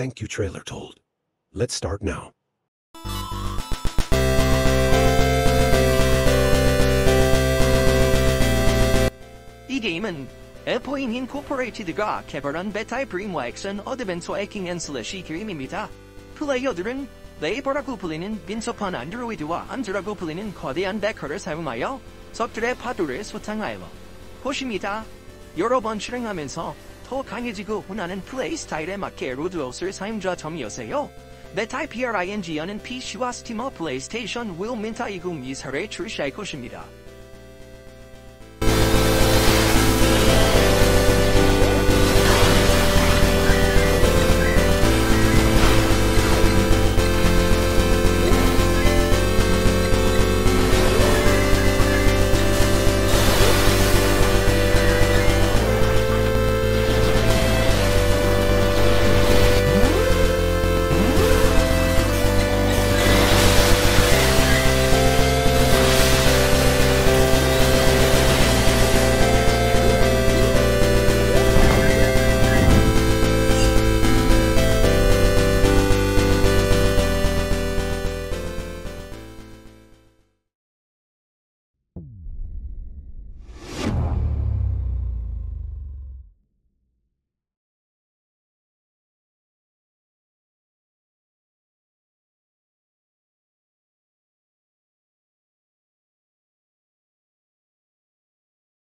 Thank you, Trailer Told. Let's start now. The Demon. Airplane Incorporated ga kebaran betay primwaxan o devento eking ensla shikrimimita. Pula yoderin, they binsopan androidua andragupulinin kodean bekaris havumayo, soktere paduris watangailo. Hoshimita, yorobon shringaminso, 더 강해지고 혼나는 플레이 스타일에 맞게 로드오스를 사임자 점이었어요. 메타이 PRING는 PC와 스티머 플레이스테이션 윌민타 이금 이사를 출시할 것입니다.